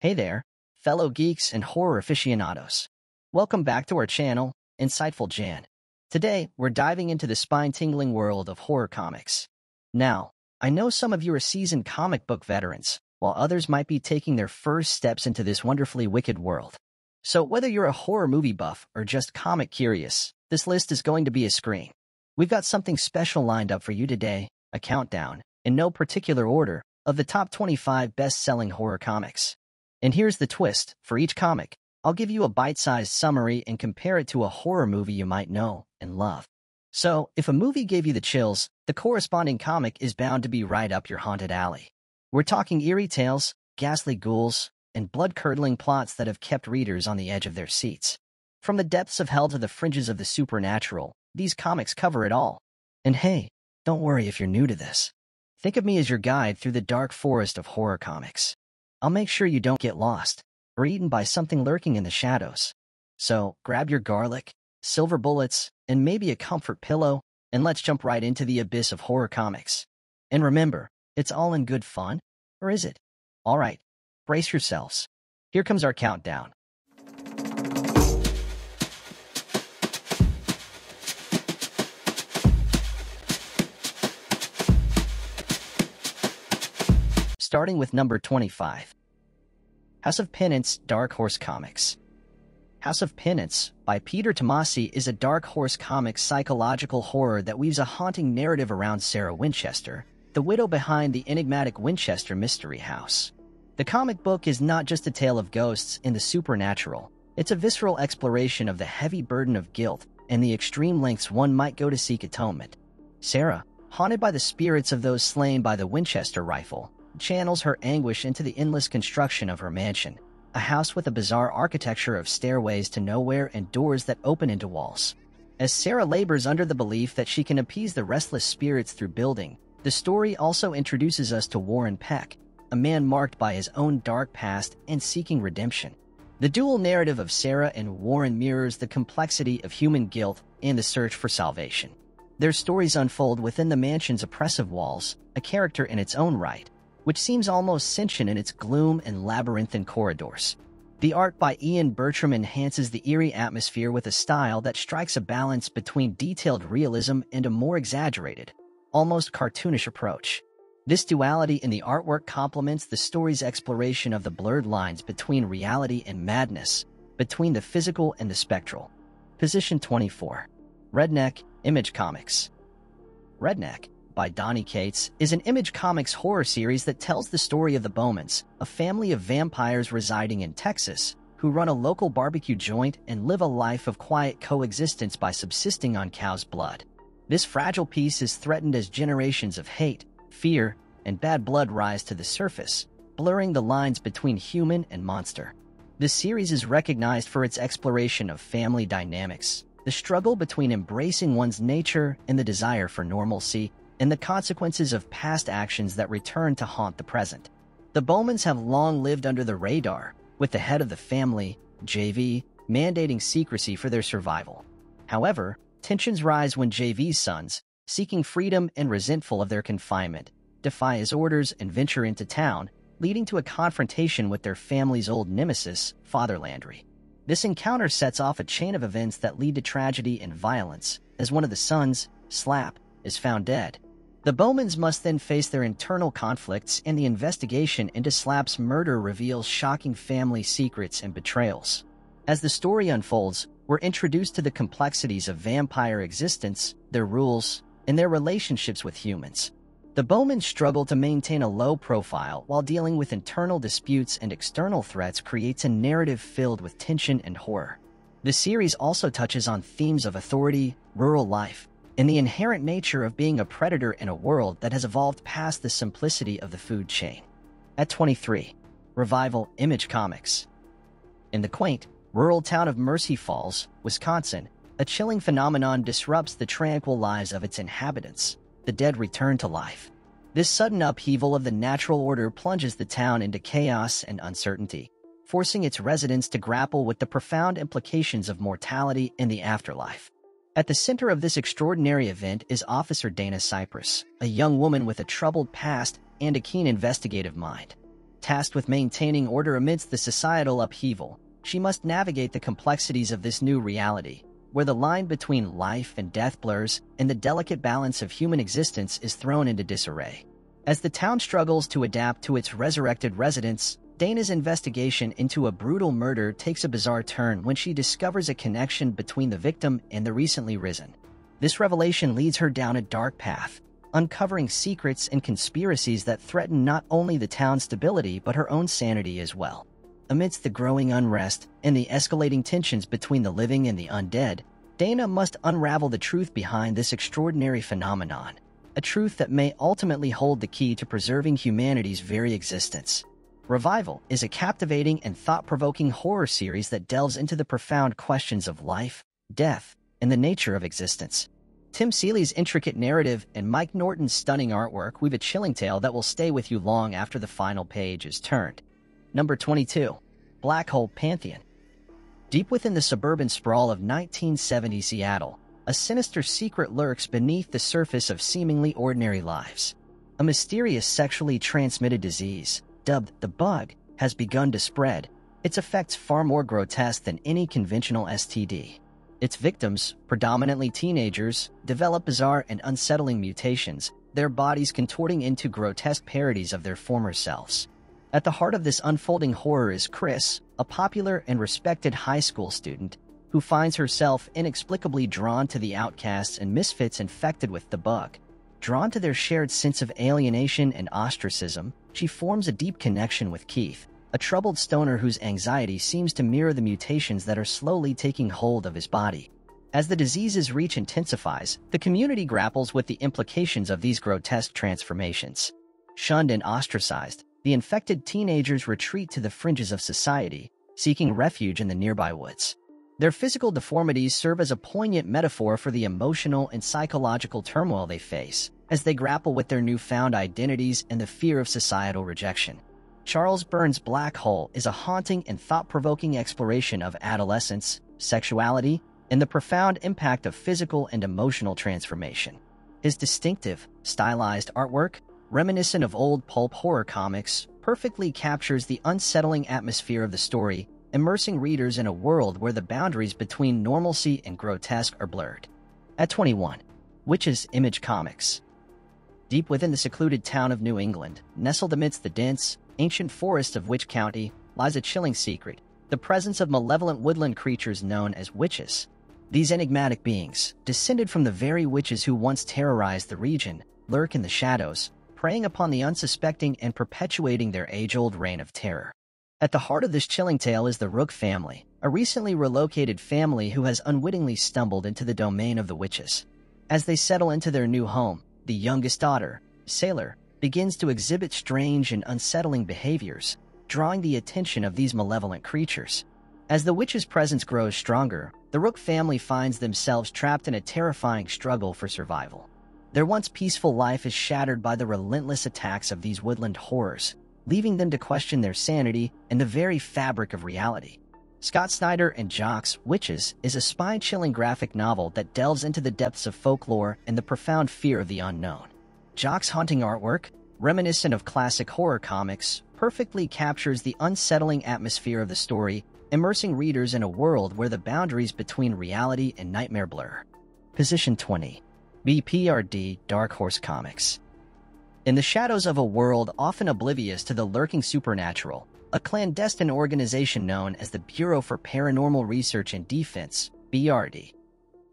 Hey there, fellow geeks and horror aficionados. Welcome back to our channel, Insightful Jan. Today, we're diving into the spine-tingling world of horror comics. Now, I know some of you are seasoned comic book veterans, while others might be taking their first steps into this wonderfully wicked world. So whether you're a horror movie buff or just comic curious, this list is going to be a scream. We've got something special lined up for you today, a countdown, in no particular order, of the top 25 best-selling horror comics. And here's the twist. For each comic, I'll give you a bite-sized summary and compare it to a horror movie you might know and love. So, if a movie gave you the chills, the corresponding comic is bound to be right up your haunted alley. We're talking eerie tales, ghastly ghouls, and blood-curdling plots that have kept readers on the edge of their seats. From the depths of hell to the fringes of the supernatural, these comics cover it all. And hey, don't worry if you're new to this. Think of me as your guide through the dark forest of horror comics. I'll make sure you don't get lost or eaten by something lurking in the shadows. So grab your garlic, silver bullets, and maybe a comfort pillow, and let's jump right into the abyss of horror comics. And remember, it's all in good fun, or is it? All right, brace yourselves. Here comes our countdown. Starting with number 25. House of Penance Dark Horse Comics House of Penance by Peter Tomasi is a Dark Horse Comics psychological horror that weaves a haunting narrative around Sarah Winchester, the widow behind the enigmatic Winchester Mystery House. The comic book is not just a tale of ghosts and the supernatural, it's a visceral exploration of the heavy burden of guilt and the extreme lengths one might go to seek atonement. Sarah, haunted by the spirits of those slain by the Winchester rifle, channels her anguish into the endless construction of her mansion, a house with a bizarre architecture of stairways to nowhere and doors that open into walls. As Sarah labors under the belief that she can appease the restless spirits through building, the story also introduces us to Warren Peck, a man marked by his own dark past and seeking redemption. The dual narrative of Sarah and Warren mirrors the complexity of human guilt and the search for salvation. Their stories unfold within the mansion's oppressive walls, a character in its own right, which seems almost sentient in its gloom and labyrinthine corridors. The art by Ian Bertram enhances the eerie atmosphere with a style that strikes a balance between detailed realism and a more exaggerated, almost cartoonish approach. This duality in the artwork complements the story's exploration of the blurred lines between reality and madness, between the physical and the spectral. Position 24. Redneck Image Comics Redneck by Donny Cates is an Image Comics horror series that tells the story of the Bowmans, a family of vampires residing in Texas, who run a local barbecue joint and live a life of quiet coexistence by subsisting on cow's blood. This fragile piece is threatened as generations of hate, fear, and bad blood rise to the surface, blurring the lines between human and monster. The series is recognized for its exploration of family dynamics, the struggle between embracing one's nature and the desire for normalcy, and the consequences of past actions that return to haunt the present. The Bowmans have long lived under the radar, with the head of the family, JV, mandating secrecy for their survival. However, tensions rise when JV's sons, seeking freedom and resentful of their confinement, defy his orders and venture into town, leading to a confrontation with their family's old nemesis, Father Landry. This encounter sets off a chain of events that lead to tragedy and violence, as one of the sons, Slap, is found dead, the Bowmans must then face their internal conflicts, and the investigation into Slap's murder reveals shocking family secrets and betrayals. As the story unfolds, we're introduced to the complexities of vampire existence, their rules, and their relationships with humans. The Bowmans struggle to maintain a low profile while dealing with internal disputes and external threats creates a narrative filled with tension and horror. The series also touches on themes of authority, rural life, and the inherent nature of being a predator in a world that has evolved past the simplicity of the food chain. At 23, Revival Image Comics. In the quaint, rural town of Mercy Falls, Wisconsin, a chilling phenomenon disrupts the tranquil lives of its inhabitants. The dead return to life. This sudden upheaval of the natural order plunges the town into chaos and uncertainty, forcing its residents to grapple with the profound implications of mortality in the afterlife. At the center of this extraordinary event is Officer Dana Cypress, a young woman with a troubled past and a keen investigative mind. tasked with maintaining order amidst the societal upheaval. She must navigate the complexities of this new reality, where the line between life and death blurs and the delicate balance of human existence is thrown into disarray. As the town struggles to adapt to its resurrected residents, Dana's investigation into a brutal murder takes a bizarre turn when she discovers a connection between the victim and the recently risen. This revelation leads her down a dark path, uncovering secrets and conspiracies that threaten not only the town's stability but her own sanity as well. Amidst the growing unrest and the escalating tensions between the living and the undead, Dana must unravel the truth behind this extraordinary phenomenon, a truth that may ultimately hold the key to preserving humanity's very existence. Revival is a captivating and thought-provoking horror series that delves into the profound questions of life, death, and the nature of existence. Tim Seeley's intricate narrative and Mike Norton's stunning artwork weave a chilling tale that will stay with you long after the final page is turned. Number 22. Black Hole Pantheon. Deep within the suburban sprawl of 1970 Seattle, a sinister secret lurks beneath the surface of seemingly ordinary lives. A mysterious sexually transmitted disease, dubbed the bug, has begun to spread, its effects far more grotesque than any conventional STD. Its victims, predominantly teenagers, develop bizarre and unsettling mutations, their bodies contorting into grotesque parodies of their former selves. At the heart of this unfolding horror is Chris, a popular and respected high school student who finds herself inexplicably drawn to the outcasts and misfits infected with the bug. Drawn to their shared sense of alienation and ostracism, she forms a deep connection with Keith, a troubled stoner whose anxiety seems to mirror the mutations that are slowly taking hold of his body. As the disease's reach intensifies, the community grapples with the implications of these grotesque transformations. Shunned and ostracized, the infected teenagers retreat to the fringes of society, seeking refuge in the nearby woods. Their physical deformities serve as a poignant metaphor for the emotional and psychological turmoil they face as they grapple with their newfound identities and the fear of societal rejection. Charles Burns' Black Hole is a haunting and thought-provoking exploration of adolescence, sexuality, and the profound impact of physical and emotional transformation. His distinctive, stylized artwork, reminiscent of old pulp horror comics, perfectly captures the unsettling atmosphere of the story, immersing readers in a world where the boundaries between normalcy and grotesque are blurred. At 21, Wytches Image Comics. Deep within the secluded town of New England, nestled amidst the dense, ancient forests of Witch County lies a chilling secret, the presence of malevolent woodland creatures known as witches. These enigmatic beings, descended from the very witches who once terrorized the region, lurk in the shadows, preying upon the unsuspecting and perpetuating their age-old reign of terror. At the heart of this chilling tale is the Rook family, a recently relocated family who has unwittingly stumbled into the domain of the witches. As they settle into their new home, the youngest daughter, Sailor, begins to exhibit strange and unsettling behaviors, drawing the attention of these malevolent creatures. As the witch's presence grows stronger, the Rook family finds themselves trapped in a terrifying struggle for survival. Their once peaceful life is shattered by the relentless attacks of these woodland horrors, leaving them to question their sanity and the very fabric of reality. Scott Snyder and Jock's Wytches is a spine-chilling graphic novel that delves into the depths of folklore and the profound fear of the unknown. Jock's haunting artwork, reminiscent of classic horror comics, perfectly captures the unsettling atmosphere of the story, immersing readers in a world where the boundaries between reality and nightmare blur. Position 20. BPRD Dark Horse Comics. In the shadows of a world often oblivious to the lurking supernatural, a clandestine organization known as the Bureau for Paranormal Research and Defense, BPRD,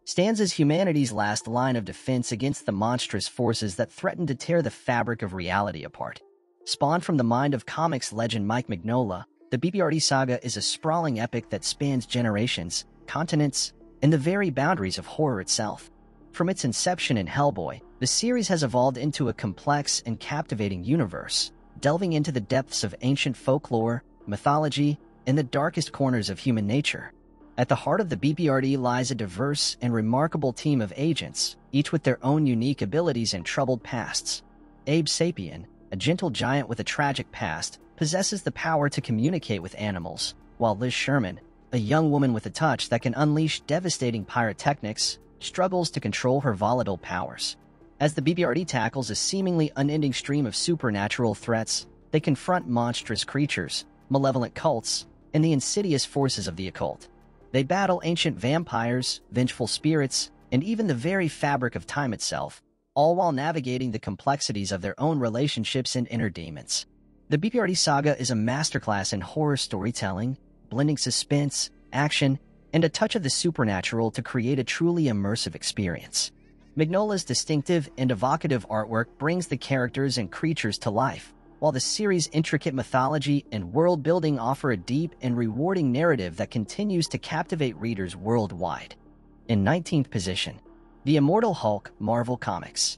stands as humanity's last line of defense against the monstrous forces that threaten to tear the fabric of reality apart. Spawned from the mind of comics legend Mike Mignola, the BPRD saga is a sprawling epic that spans generations, continents, and the very boundaries of horror itself. From its inception in Hellboy, the series has evolved into a complex and captivating universe, delving into the depths of ancient folklore, mythology, and the darkest corners of human nature. At the heart of the BPRD lies a diverse and remarkable team of agents, each with their own unique abilities and troubled pasts. Abe Sapien, a gentle giant with a tragic past, possesses the power to communicate with animals, while Liz Sherman, a young woman with a touch that can unleash devastating pyrotechnics, struggles to control her volatile powers. As the BPRD tackles a seemingly unending stream of supernatural threats, They confront monstrous creatures, malevolent cults, and the insidious forces of the occult. They battle ancient vampires, vengeful spirits, and even the very fabric of time itself, all while navigating the complexities of their own relationships and inner demons. The BPRD saga is a masterclass in horror storytelling, blending suspense, action, and a touch of the supernatural to create a truly immersive experience. Mignola's distinctive and evocative artwork brings the characters and creatures to life, while the series' intricate mythology and world building offer a deep and rewarding narrative that continues to captivate readers worldwide. In 19th position, The Immortal Hulk Marvel Comics.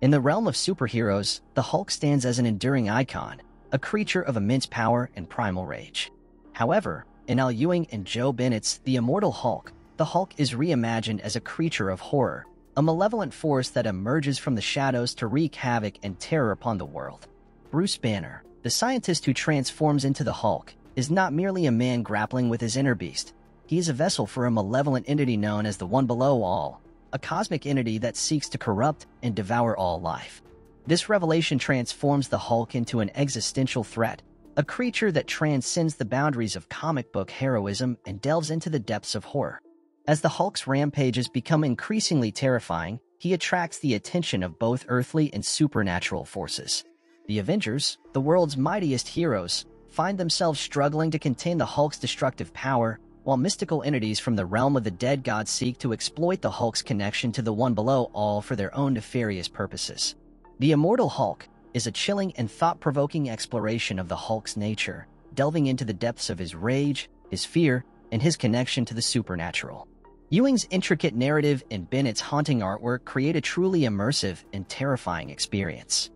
In the realm of superheroes, the Hulk stands as an enduring icon, a creature of immense power and primal rage. However, in Al Ewing and Joe Bennett's The Immortal Hulk, the Hulk is reimagined as a creature of horror, a malevolent force that emerges from the shadows to wreak havoc and terror upon the world. Bruce Banner, the scientist who transforms into the Hulk, is not merely a man grappling with his inner beast. He is a vessel for a malevolent entity known as the One Below All, a cosmic entity that seeks to corrupt and devour all life. This revelation transforms the Hulk into an existential threat, a creature that transcends the boundaries of comic book heroism and delves into the depths of horror. As the Hulk's rampages become increasingly terrifying, he attracts the attention of both earthly and supernatural forces. The Avengers, the world's mightiest heroes, find themselves struggling to contain the Hulk's destructive power while mystical entities from the realm of the dead gods seek to exploit the Hulk's connection to the one below all for their own nefarious purposes. The Immortal Hulk is a chilling and thought-provoking exploration of the Hulk's nature, delving into the depths of his rage, his fear, and his connection to the supernatural. Ewing's intricate narrative and Bennett's haunting artwork create a truly immersive and terrifying experience.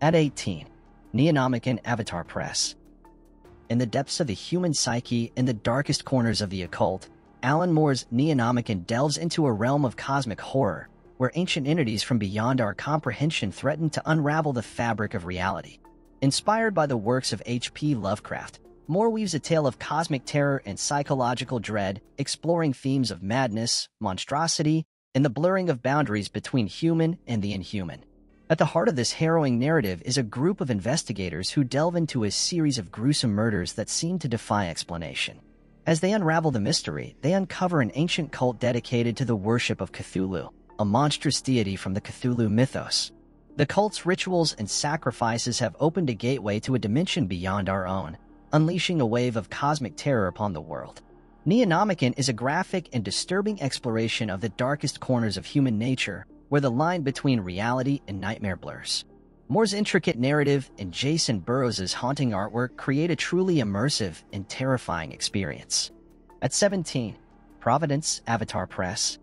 At 18, Neonomicon Avatar Press in the depths of the human psyche and the darkest corners of the occult, Alan Moore's Neonomicon delves into a realm of cosmic horror, where ancient entities from beyond our comprehension threaten to unravel the fabric of reality. Inspired by the works of H.P. Lovecraft, Moore weaves a tale of cosmic terror and psychological dread, exploring themes of madness, monstrosity, and the blurring of boundaries between human and the inhuman. At the heart of this harrowing narrative is a group of investigators who delve into a series of gruesome murders that seem to defy explanation. As they unravel the mystery, they uncover an ancient cult dedicated to the worship of Cthulhu, a monstrous deity from the Cthulhu mythos. The cult's rituals and sacrifices have opened a gateway to a dimension beyond our own, unleashing a wave of cosmic terror upon the world. Neonomicon is a graphic and disturbing exploration of the darkest corners of human nature where the line between reality and nightmare blurs. Moore's intricate narrative and Jacen Burrows' haunting artwork create a truly immersive and terrifying experience. At 17, Providence Avatar Press.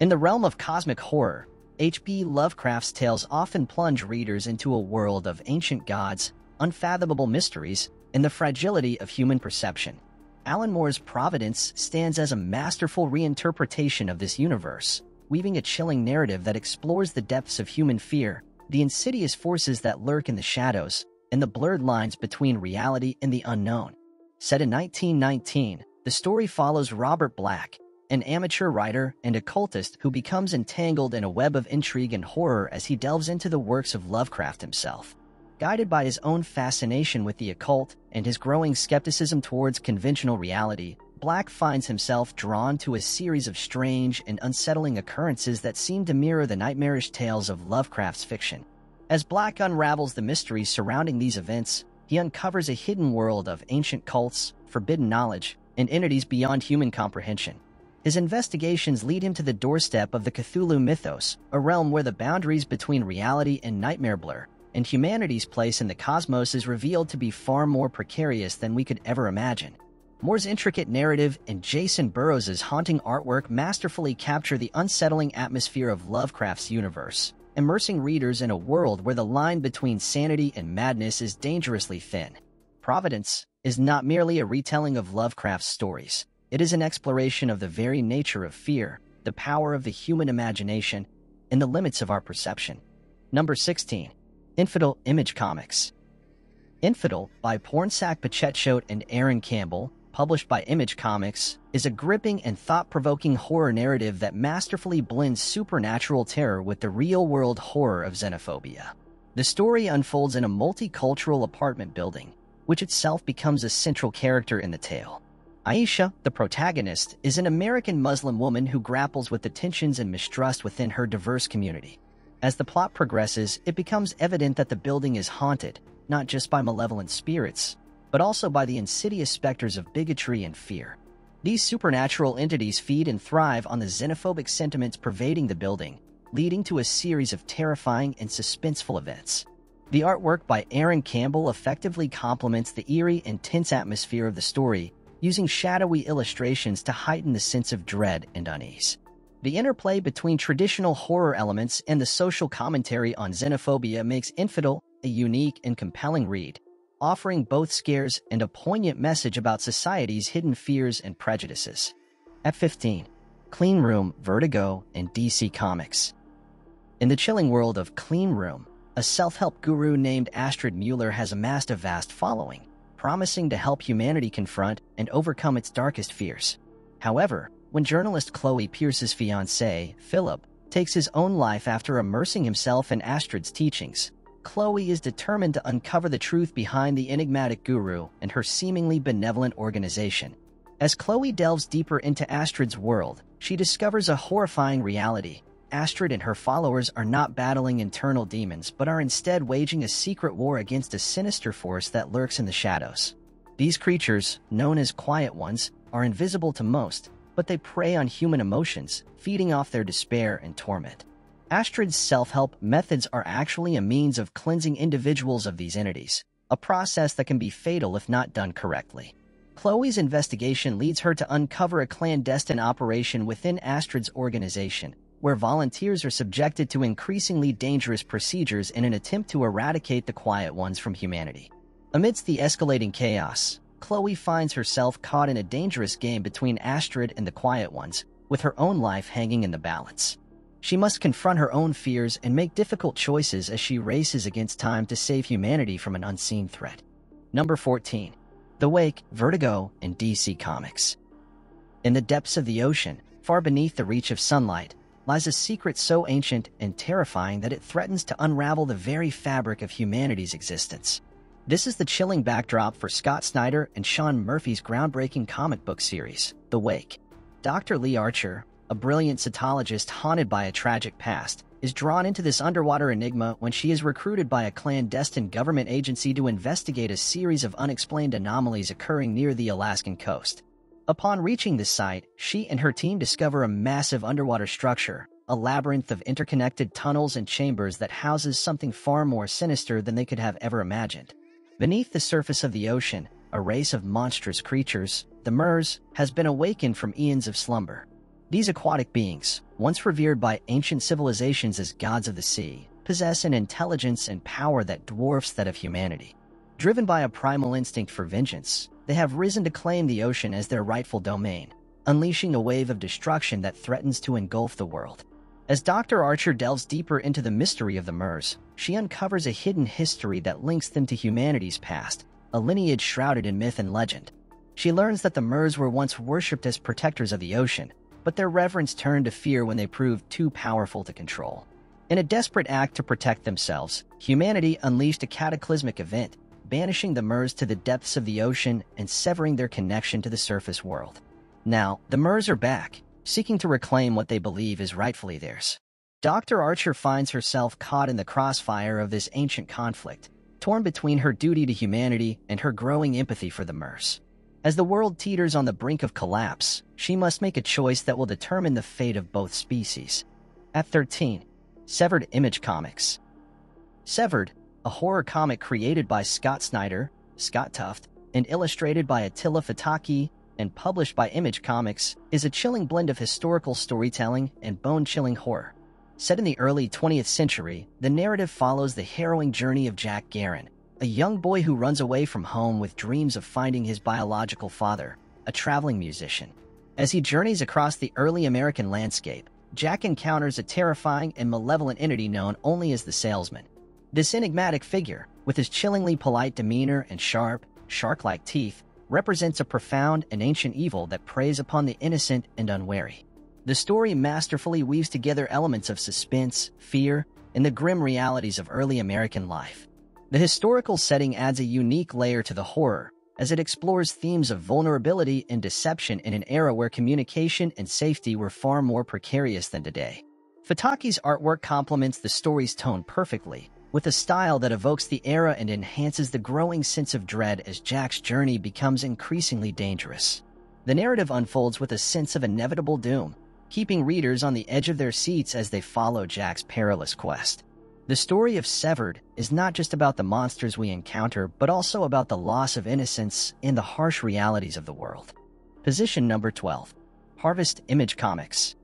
In the realm of cosmic horror, H.P. Lovecraft's tales often plunge readers into a world of ancient gods, unfathomable mysteries, and the fragility of human perception. Alan Moore's Providence stands as a masterful reinterpretation of this universe, weaving a chilling narrative that explores the depths of human fear, the insidious forces that lurk in the shadows, and the blurred lines between reality and the unknown. Set in 1919, the story follows Robert Black, an amateur writer and occultist who becomes entangled in a web of intrigue and horror as he delves into the works of Lovecraft himself. Guided by his own fascination with the occult and his growing skepticism towards conventional reality, Black finds himself drawn to a series of strange and unsettling occurrences that seem to mirror the nightmarish tales of Lovecraft's fiction. As Black unravels the mysteries surrounding these events, he uncovers a hidden world of ancient cults, forbidden knowledge, and entities beyond human comprehension. His investigations lead him to the doorstep of the Cthulhu mythos, a realm where the boundaries between reality and nightmare blur, and humanity's place in the cosmos is revealed to be far more precarious than we could ever imagine. Moore's intricate narrative and Jacen Burrows' haunting artwork masterfully capture the unsettling atmosphere of Lovecraft's universe, immersing readers in a world where the line between sanity and madness is dangerously thin. Providence is not merely a retelling of Lovecraft's stories. It is an exploration of the very nature of fear, the power of the human imagination, and the limits of our perception. Number 16. Infidel Image Comics Infidel by Pornsak Pichetshote and Aaron Campbell published by Image Comics, is a gripping and thought-provoking horror narrative that masterfully blends supernatural terror with the real-world horror of xenophobia. The story unfolds in a multicultural apartment building, which itself becomes a central character in the tale. Aisha, the protagonist, is an American Muslim woman who grapples with the tensions and mistrust within her diverse community. As the plot progresses, it becomes evident that the building is haunted, not just by malevolent spirits, but also by the insidious specters of bigotry and fear. These supernatural entities feed and thrive on the xenophobic sentiments pervading the building, leading to a series of terrifying and suspenseful events. The artwork by Aaron Campbell effectively complements the eerie and tense atmosphere of the story, using shadowy illustrations to heighten the sense of dread and unease. The interplay between traditional horror elements and the social commentary on xenophobia makes Infidel a unique and compelling read, offering both scares and a poignant message about society's hidden fears and prejudices. At 15, Clean Room, Vertigo, and DC Comics. In the chilling world of Clean Room, a self-help guru named Astrid Mueller has amassed a vast following, promising to help humanity confront and overcome its darkest fears. However, when journalist Chloe Pierce's fiancé, Philip, takes his own life after immersing himself in Astrid's teachings. Chloe is determined to uncover the truth behind the enigmatic guru and her seemingly benevolent organization. As Chloe delves deeper into Astrid's world, she discovers a horrifying reality. Astrid and her followers are not battling internal demons, but are instead waging a secret war against a sinister force that lurks in the shadows. These creatures, known as Quiet Ones, are invisible to most, but they prey on human emotions, feeding off their despair and torment. Astrid's self-help methods are actually a means of cleansing individuals of these entities, a process that can be fatal if not done correctly. Chloe's investigation leads her to uncover a clandestine operation within Astrid's organization, where volunteers are subjected to increasingly dangerous procedures in an attempt to eradicate the Quiet Ones from humanity. Amidst the escalating chaos, Chloe finds herself caught in a dangerous game between Astrid and the Quiet Ones, with her own life hanging in the balance. She must confront her own fears and make difficult choices as she races against time to save humanity from an unseen threat. Number 14. The Wake, Vertigo, and DC Comics. In the depths of the ocean, far beneath the reach of sunlight, lies a secret so ancient and terrifying that it threatens to unravel the very fabric of humanity's existence. This is the chilling backdrop for Scott Snyder and Sean Murphy's groundbreaking comic book series, The Wake. Dr. Lee Archer, a brilliant cetologist haunted by a tragic past, is drawn into this underwater enigma when she is recruited by a clandestine government agency to investigate a series of unexplained anomalies occurring near the Alaskan coast. Upon reaching the site, she and her team discover a massive underwater structure, a labyrinth of interconnected tunnels and chambers that houses something far more sinister than they could have ever imagined. Beneath the surface of the ocean, a race of monstrous creatures, the Mers, has been awakened from eons of slumber. These aquatic beings, once revered by ancient civilizations as gods of the sea, possess an intelligence and power that dwarfs that of humanity. Driven by a primal instinct for vengeance, they have risen to claim the ocean as their rightful domain, unleashing a wave of destruction that threatens to engulf the world. As Dr. Archer delves deeper into the mystery of the Mers, she uncovers a hidden history that links them to humanity's past, a lineage shrouded in myth and legend. She learns that the Mers were once worshipped as protectors of the ocean, but their reverence turned to fear when they proved too powerful to control. In a desperate act to protect themselves, humanity unleashed a cataclysmic event, banishing the Mers to the depths of the ocean and severing their connection to the surface world. Now, the Mers are back, seeking to reclaim what they believe is rightfully theirs. Dr. Archer finds herself caught in the crossfire of this ancient conflict, torn between her duty to humanity and her growing empathy for the Mers. As the world teeters on the brink of collapse, she must make a choice that will determine the fate of both species. At 13, Severed Image Comics. Severed, a horror comic created by Scott Snyder, Scott Tuft, and illustrated by Attila Futaki, and published by Image Comics, is a chilling blend of historical storytelling and bone-chilling horror. Set in the early 20th century, the narrative follows the harrowing journey of Jack Garron, a young boy who runs away from home with dreams of finding his biological father, a traveling musician. As he journeys across the early American landscape, Jack encounters a terrifying and malevolent entity known only as the Salesman. This enigmatic figure, with his chillingly polite demeanor and sharp, shark-like teeth, represents a profound and ancient evil that preys upon the innocent and unwary. The story masterfully weaves together elements of suspense, fear, and the grim realities of early American life. The historical setting adds a unique layer to the horror, as it explores themes of vulnerability and deception in an era where communication and safety were far more precarious than today. Futaki's artwork complements the story's tone perfectly, with a style that evokes the era and enhances the growing sense of dread as Jack's journey becomes increasingly dangerous. The narrative unfolds with a sense of inevitable doom, keeping readers on the edge of their seats as they follow Jack's perilous quest. The story of Severed is not just about the monsters we encounter, but also about the loss of innocence and the harsh realities of the world. Position number 12 Harvest Image Comics.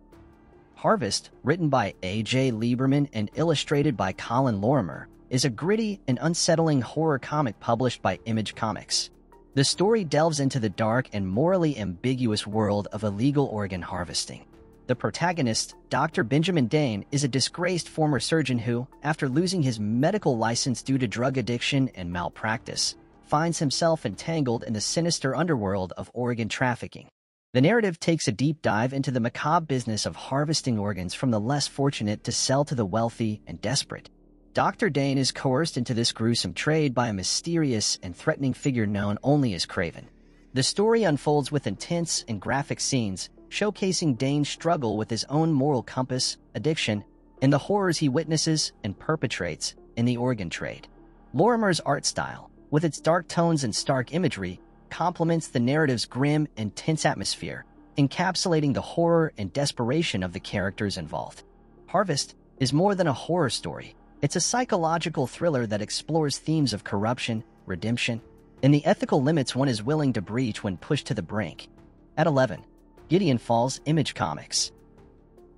Harvest, written by A.J. Lieberman and illustrated by Colin Lorimer, is a gritty and unsettling horror comic published by Image Comics. The story delves into the dark and morally ambiguous world of illegal organ harvesting. The protagonist, Dr. Benjamin Dane, is a disgraced former surgeon who, after losing his medical license due to drug addiction and malpractice, finds himself entangled in the sinister underworld of organ trafficking. The narrative takes a deep dive into the macabre business of harvesting organs from the less fortunate to sell to the wealthy and desperate. Dr. Dane is coerced into this gruesome trade by a mysterious and threatening figure known only as Craven. The story unfolds with intense and graphic scenes showcasing Dane's struggle with his own moral compass, addiction, and the horrors he witnesses and perpetrates in the organ trade. Lorimer's art style, with its dark tones and stark imagery, complements the narrative's grim and tense atmosphere, encapsulating the horror and desperation of the characters involved. Harvest is more than a horror story. It's a psychological thriller that explores themes of corruption, redemption, and the ethical limits one is willing to breach when pushed to the brink. At 11, Gideon Falls Image Comics.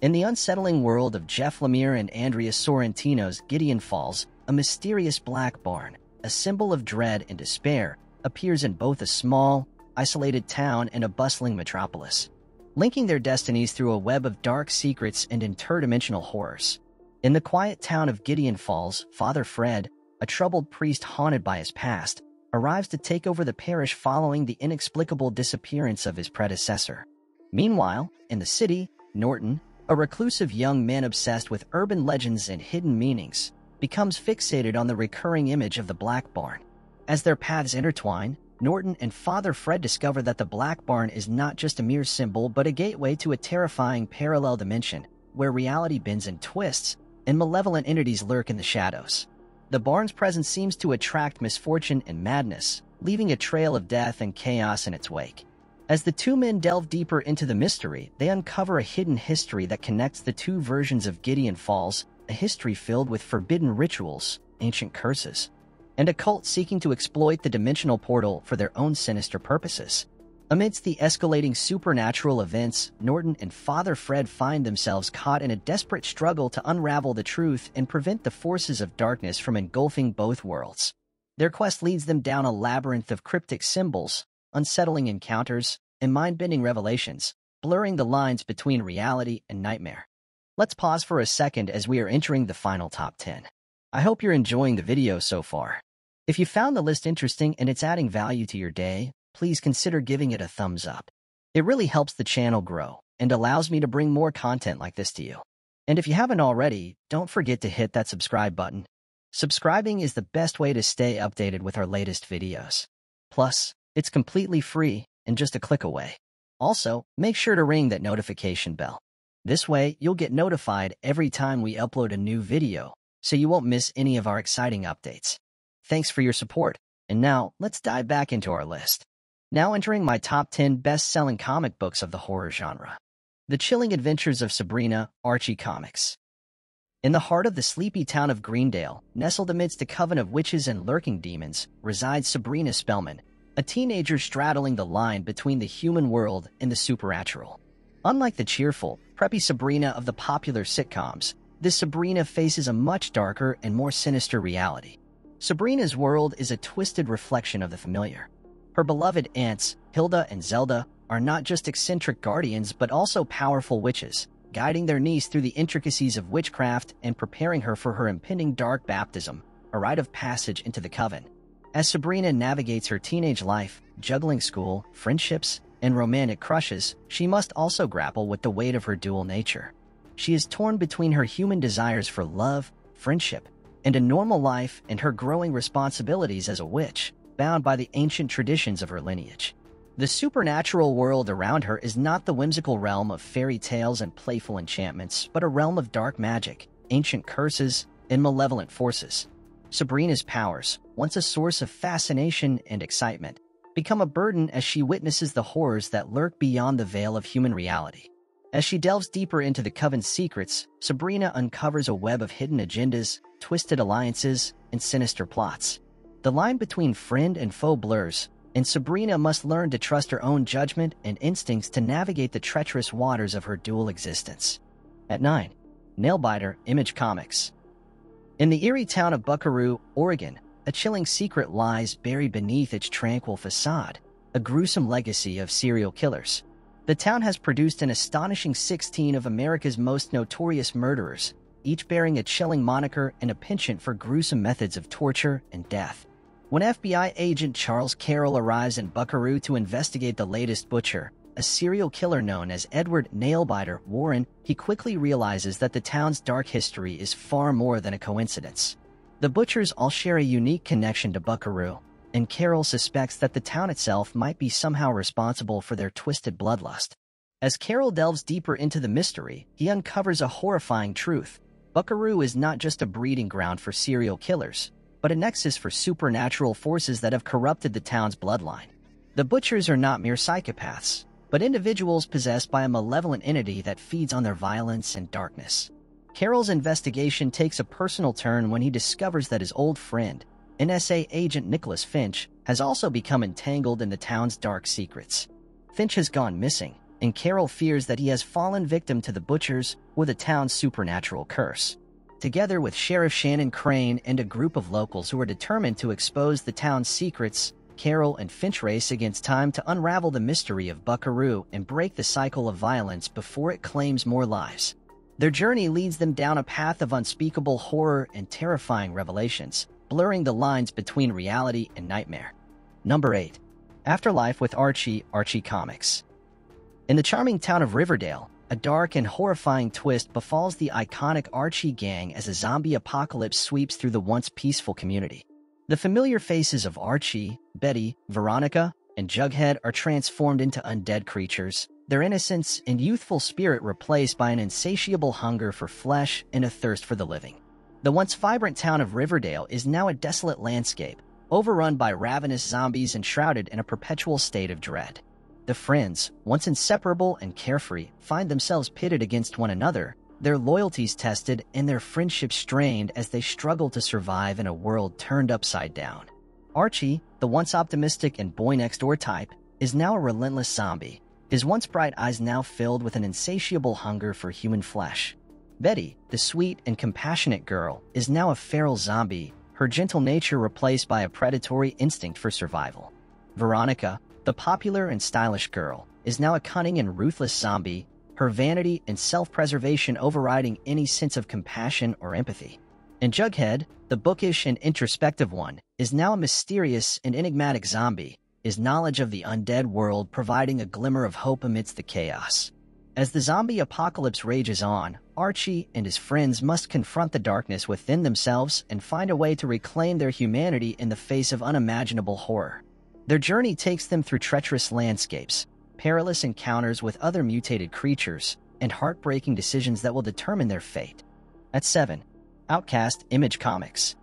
In the unsettling world of Jeff Lemire and Andrea Sorrentino's Gideon Falls, a mysterious black barn, a symbol of dread and despair, appears in both a small, isolated town and a bustling metropolis, linking their destinies through a web of dark secrets and interdimensional horrors. In the quiet town of Gideon Falls, Father Fred, a troubled priest haunted by his past, arrives to take over the parish following the inexplicable disappearance of his predecessor. Meanwhile, in the city, Norton, a reclusive young man obsessed with urban legends and hidden meanings, becomes fixated on the recurring image of the Black Barn. As their paths intertwine, Norton and Father Fred discover that the Black Barn is not just a mere symbol, but a gateway to a terrifying parallel dimension where reality bends and twists and malevolent entities lurk in the shadows. The barn's presence seems to attract misfortune and madness, leaving a trail of death and chaos in its wake. As the two men delve deeper into the mystery, they uncover a hidden history that connects the two versions of Gideon Falls, a history filled with forbidden rituals, ancient curses, and a cult seeking to exploit the dimensional portal for their own sinister purposes. Amidst the escalating supernatural events, Norton and Father Fred find themselves caught in a desperate struggle to unravel the truth and prevent the forces of darkness from engulfing both worlds. Their quest leads them down a labyrinth of cryptic symbols, unsettling encounters, and mind-bending revelations, blurring the lines between reality and nightmare. Let's pause for a second as we are entering the final top 10. I hope you're enjoying the video so far. If you found the list interesting and it's adding value to your day, please consider giving it a thumbs up. It really helps the channel grow and allows me to bring more content like this to you. And if you haven't already, don't forget to hit that subscribe button. Subscribing is the best way to stay updated with our latest videos. Plus, it's completely free and just a click away. Also, make sure to ring that notification bell. This way, you'll get notified every time we upload a new video, so you won't miss any of our exciting updates. Thanks for your support. And now, let's dive back into our list. Now entering my top 10 best-selling comic books of the horror genre. The Chilling Adventures of Sabrina, Archie Comics. In the heart of the sleepy town of Greendale, nestled amidst a coven of witches and lurking demons, resides Sabrina Spellman, a teenager straddling the line between the human world and the supernatural. Unlike the cheerful, preppy Sabrina of the popular sitcoms, this Sabrina faces a much darker and more sinister reality. Sabrina's world is a twisted reflection of the familiar. Her beloved aunts, Hilda and Zelda, are not just eccentric guardians but also powerful witches, guiding their niece through the intricacies of witchcraft and preparing her for her impending dark baptism, a rite of passage into the coven. As Sabrina navigates her teenage life, juggling school, friendships, and romantic crushes, she must also grapple with the weight of her dual nature. She is torn between her human desires for love, friendship, and a normal life and her growing responsibilities as a witch, bound by the ancient traditions of her lineage. The supernatural world around her is not the whimsical realm of fairy tales and playful enchantments, but a realm of dark magic, ancient curses, and malevolent forces. Sabrina's powers, once a source of fascination and excitement, become a burden as she witnesses the horrors that lurk beyond the veil of human reality. As she delves deeper into the Coven's secrets, Sabrina uncovers a web of hidden agendas, twisted alliances, and sinister plots. The line between friend and foe blurs, and Sabrina must learn to trust her own judgment and instincts to navigate the treacherous waters of her dual existence. At 9. Nailbiter Image Comics In the eerie town of Buckaroo, Oregon, a chilling secret lies buried beneath its tranquil facade, a gruesome legacy of serial killers. The town has produced an astonishing 16 of America's most notorious murderers, each bearing a chilling moniker and a penchant for gruesome methods of torture and death. When FBI agent Charles Carroll arrives in Buckaroo to investigate the latest butcher, a serial killer known as Edward Nailbiter Warren, he quickly realizes that the town's dark history is far more than a coincidence. The butchers all share a unique connection to Buckaroo, and Carroll suspects that the town itself might be somehow responsible for their twisted bloodlust. As Carroll delves deeper into the mystery, he uncovers a horrifying truth. Buckaroo is not just a breeding ground for serial killers, but a nexus for supernatural forces that have corrupted the town's bloodline. The butchers are not mere psychopaths, but individuals possessed by a malevolent entity that feeds on their violence and darkness. Carroll's investigation takes a personal turn when he discovers that his old friend, NSA agent Nicholas Finch has also become entangled in the town's dark secrets. Finch has gone missing, and Carroll fears that he has fallen victim to the butchers or the town's supernatural curse. Together with Sheriff Shannon Crane and a group of locals who are determined to expose the town's secrets, Carroll and Finch race against time to unravel the mystery of Buckaroo and break the cycle of violence before it claims more lives. Their journey leads them down a path of unspeakable horror and terrifying revelations, blurring the lines between reality and nightmare. Number 8. Afterlife with Archie, Archie Comics. In the charming town of Riverdale, a dark and horrifying twist befalls the iconic Archie gang as a zombie apocalypse sweeps through the once peaceful community. The familiar faces of Archie, Betty, Veronica, and Jughead are transformed into undead creatures, their innocence and youthful spirit replaced by an insatiable hunger for flesh and a thirst for the living. The once vibrant town of Riverdale is now a desolate landscape, overrun by ravenous zombies and shrouded in a perpetual state of dread. The friends, once inseparable and carefree, find themselves pitted against one another, their loyalties tested and their friendships strained as they struggle to survive in a world turned upside down. Archie, the once optimistic and boy next door type, is now a relentless zombie, his once bright eyes now filled with an insatiable hunger for human flesh. Betty, the sweet and compassionate girl, is now a feral zombie, her gentle nature replaced by a predatory instinct for survival. Veronica, the popular and stylish girl, is now a cunning and ruthless zombie, her vanity and self-preservation overriding any sense of compassion or empathy. And Jughead, the bookish and introspective one, is now a mysterious and enigmatic zombie, his knowledge of the undead world providing a glimmer of hope amidst the chaos. As the zombie apocalypse rages on, Archie and his friends must confront the darkness within themselves and find a way to reclaim their humanity in the face of unimaginable horror. Their journey takes them through treacherous landscapes, perilous encounters with other mutated creatures, and heartbreaking decisions that will determine their fate. At 7. Outcast Image Comics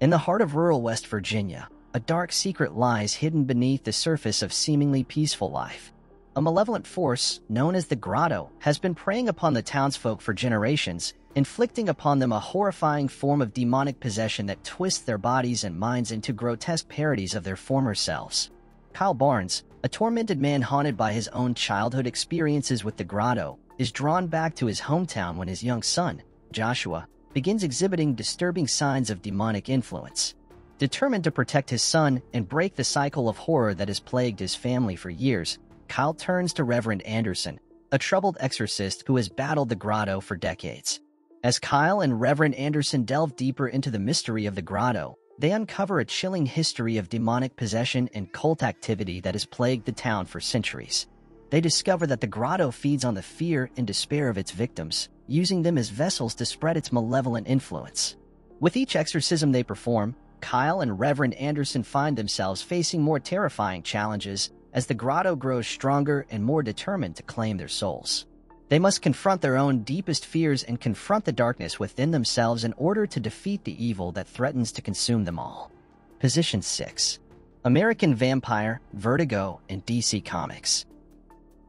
In the heart of rural West Virginia, a dark secret lies hidden beneath the surface of seemingly peaceful life. A malevolent force, known as the Grotto, has been preying upon the townsfolk for generations, inflicting upon them a horrifying form of demonic possession that twists their bodies and minds into grotesque parodies of their former selves. Kyle Barnes, a tormented man haunted by his own childhood experiences with the Grotto, is drawn back to his hometown when his young son, Joshua, begins exhibiting disturbing signs of demonic influence. Determined to protect his son and break the cycle of horror that has plagued his family for years, Kyle turns to Reverend Anderson, a troubled exorcist who has battled the grotto for decades. As Kyle and Reverend Anderson delve deeper into the mystery of the grotto, they uncover a chilling history of demonic possession and cult activity that has plagued the town for centuries. They discover that the grotto feeds on the fear and despair of its victims, using them as vessels to spread its malevolent influence. With each exorcism they perform, Kyle and Reverend Anderson find themselves facing more terrifying challenges as the grotto grows stronger and more determined to claim their souls. They must confront their own deepest fears and confront the darkness within themselves in order to defeat the evil that threatens to consume them all. Position 6. American Vampire, Vertigo, and DC Comics.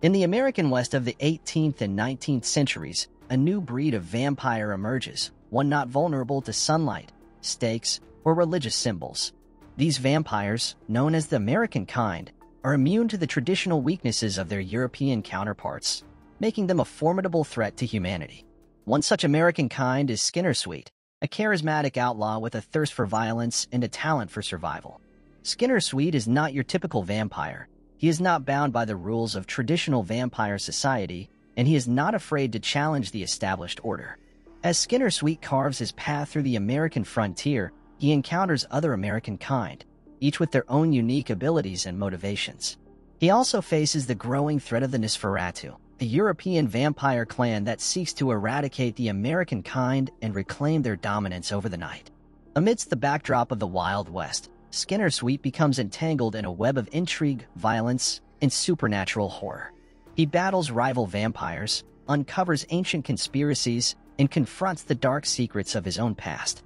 In the American West of the 18th and 19th centuries, a new breed of vampire emerges, one not vulnerable to sunlight, stakes, or religious symbols. These vampires, known as the American kind, are immune to the traditional weaknesses of their European counterparts, making them a formidable threat to humanity. One such American kind is Skinner Sweet, a charismatic outlaw with a thirst for violence and a talent for survival. Skinner Sweet is not your typical vampire. He is not bound by the rules of traditional vampire society, and he is not afraid to challenge the established order. As Skinner Sweet carves his path through the American frontier, he encounters other American kind, each with their own unique abilities and motivations. He also faces the growing threat of the Nosferatu, a European vampire clan that seeks to eradicate the American kind and reclaim their dominance over the night. Amidst the backdrop of the Wild West, Skinner Sweet becomes entangled in a web of intrigue, violence, and supernatural horror. He battles rival vampires, uncovers ancient conspiracies, and confronts the dark secrets of his own past.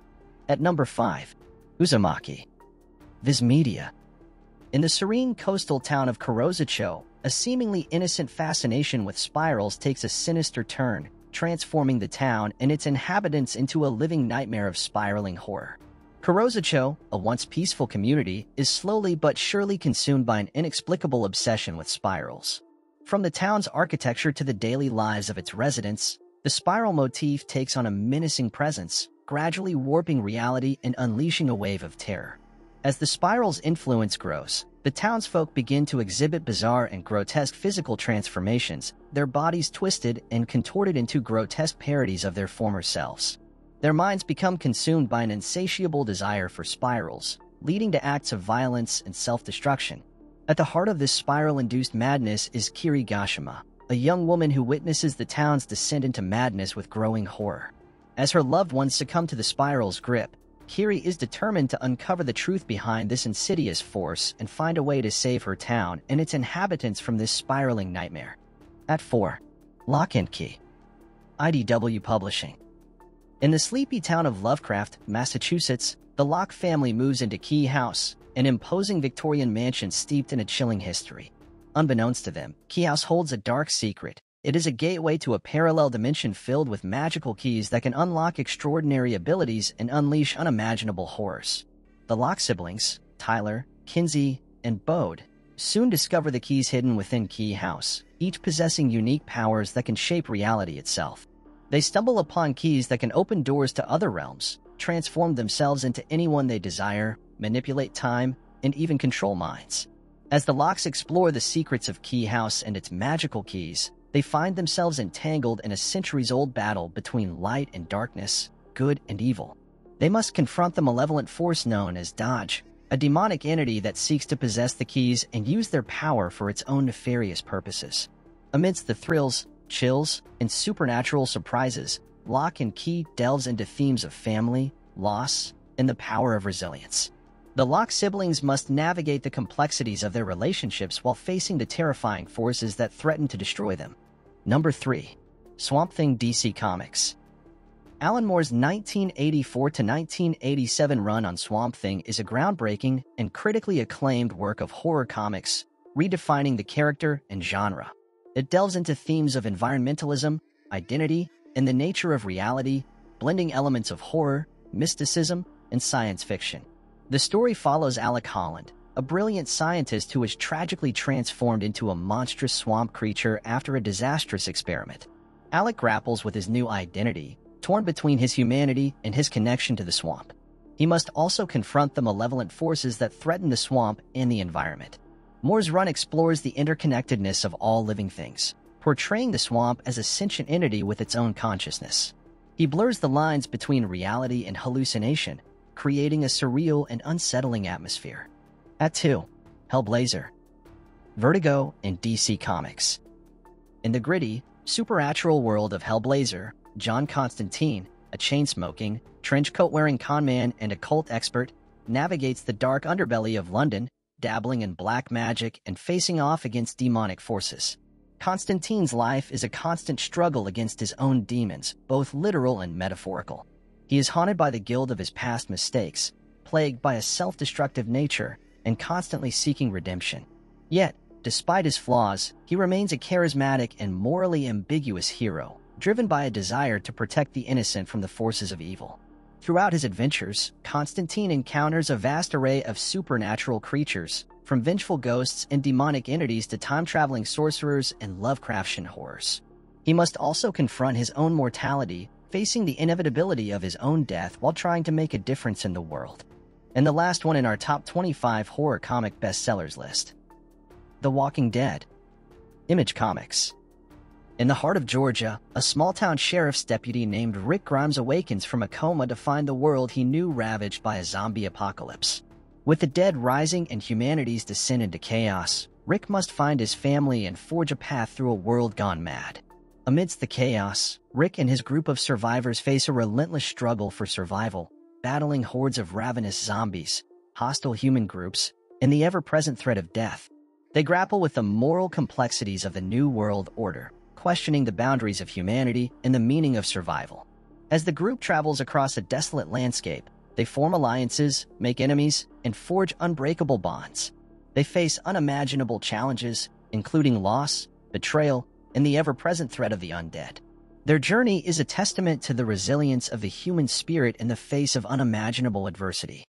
At number 5, Uzumaki. Viz Media. In the serene coastal town of Kurouzu-cho, a seemingly innocent fascination with spirals takes a sinister turn, transforming the town and its inhabitants into a living nightmare of spiraling horror. Kurouzu-cho, a once peaceful community, is slowly but surely consumed by an inexplicable obsession with spirals. From the town's architecture to the daily lives of its residents, the spiral motif takes on a menacing presence, gradually warping reality and unleashing a wave of terror. As the spiral's influence grows, the townsfolk begin to exhibit bizarre and grotesque physical transformations, their bodies twisted and contorted into grotesque parodies of their former selves. Their minds become consumed by an insatiable desire for spirals, leading to acts of violence and self-destruction. At the heart of this spiral-induced madness is Kirie Goshima, a young woman who witnesses the town's descent into madness with growing horror. As her loved ones succumb to the spiral's grip, Kirie is determined to uncover the truth behind this insidious force and find a way to save her town and its inhabitants from this spiraling nightmare. At 4. Locke and Key. IDW Publishing. In the sleepy town of Lovecraft, Massachusetts, the Locke family moves into Key House, an imposing Victorian mansion steeped in a chilling history. Unbeknownst to them, Key House holds a dark secret, it is a gateway to a parallel dimension filled with magical keys that can unlock extraordinary abilities and unleash unimaginable horrors. The Locke siblings, Tyler, Kinsey, and Bode, soon discover the keys hidden within Key House, each possessing unique powers that can shape reality itself. They stumble upon keys that can open doors to other realms, transform themselves into anyone they desire, manipulate time, and even control minds. As the Lockes explore the secrets of Key House and its magical keys, they find themselves entangled in a centuries-old battle between light and darkness, good and evil. They must confront the malevolent force known as Dodge, a demonic entity that seeks to possess the keys and use their power for its own nefarious purposes. Amidst the thrills, chills, and supernatural surprises, Locke and Key delves into themes of family, loss, and the power of resilience. The Locke siblings must navigate the complexities of their relationships while facing the terrifying forces that threaten to destroy them. Number 3. Swamp Thing DC Comics Alan Moore's 1984 to 1987 run on Swamp Thing is a groundbreaking and critically acclaimed work of horror comics, redefining the character and genre. It delves into themes of environmentalism, identity, and the nature of reality, blending elements of horror, mysticism, and science fiction. The story follows Alec Holland, a brilliant scientist who is tragically transformed into a monstrous swamp creature after a disastrous experiment. Alec grapples with his new identity, torn between his humanity and his connection to the swamp. He must also confront the malevolent forces that threaten the swamp and the environment. Moore's run explores the interconnectedness of all living things, portraying the swamp as a sentient entity with its own consciousness. He blurs the lines between reality and hallucination, creating a surreal and unsettling atmosphere. At 2. Hellblazer. Vertigo and DC Comics. In the gritty, supernatural world of Hellblazer, John Constantine, a chain-smoking, trench-coat-wearing conman and occult expert, navigates the dark underbelly of London, dabbling in black magic and facing off against demonic forces. Constantine's life is a constant struggle against his own demons, both literal and metaphorical. He is haunted by the guilt of his past mistakes, plagued by a self-destructive nature, and constantly seeking redemption. Yet, despite his flaws, he remains a charismatic and morally ambiguous hero, driven by a desire to protect the innocent from the forces of evil. Throughout his adventures, Constantine encounters a vast array of supernatural creatures, from vengeful ghosts and demonic entities to time-traveling sorcerers and Lovecraftian horrors. He must also confront his own mortality, facing the inevitability of his own death while trying to make a difference in the world. And the last one in our top 25 horror comic bestsellers list. The Walking Dead. Image Comics. In the heart of Georgia, a small-town sheriff's deputy named Rick Grimes awakens from a coma to find the world he knew ravaged by a zombie apocalypse. With the dead rising and humanity's descent into chaos, Rick must find his family and forge a path through a world gone mad. Amidst the chaos, Rick and his group of survivors face a relentless struggle for survival, battling hordes of ravenous zombies, hostile human groups, and the ever-present threat of death. They grapple with the moral complexities of the New World Order, questioning the boundaries of humanity and the meaning of survival. As the group travels across a desolate landscape, they form alliances, make enemies, and forge unbreakable bonds. They face unimaginable challenges, including loss, betrayal, and the ever-present threat of the undead. Their journey is a testament to the resilience of the human spirit in the face of unimaginable adversity.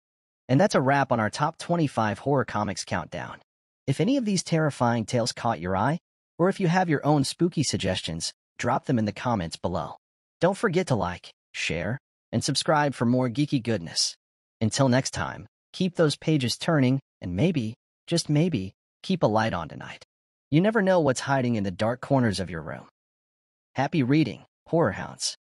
And that's a wrap on our top 25 horror comics countdown. If any of these terrifying tales caught your eye, or if you have your own spooky suggestions, drop them in the comments below. Don't forget to like, share, and subscribe for more geeky goodness. Until next time, keep those pages turning, and maybe, just maybe, keep a light on tonight. You never know what's hiding in the dark corners of your room. Happy reading, Horror Hounds.